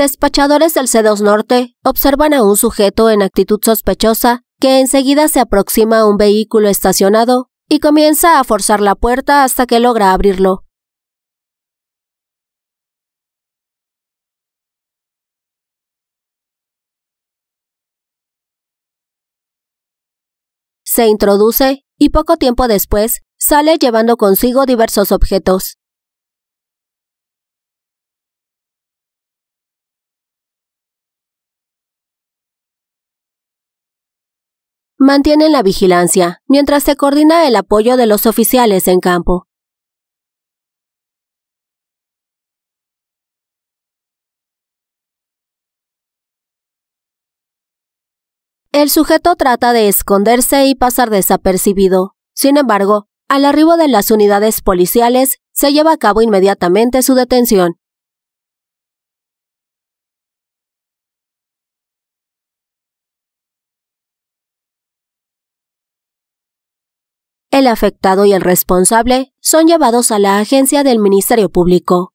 Despachadores del C2 Norte observan a un sujeto en actitud sospechosa que enseguida se aproxima a un vehículo estacionado y comienza a forzar la puerta hasta que logra abrirlo. Se introduce y poco tiempo después sale llevando consigo diversos objetos. Mantienen la vigilancia mientras se coordina el apoyo de los oficiales en campo. El sujeto trata de esconderse y pasar desapercibido. Sin embargo, al arribo de las unidades policiales, se lleva a cabo inmediatamente su detención. El afectado y el responsable son llevados a la agencia del Ministerio Público.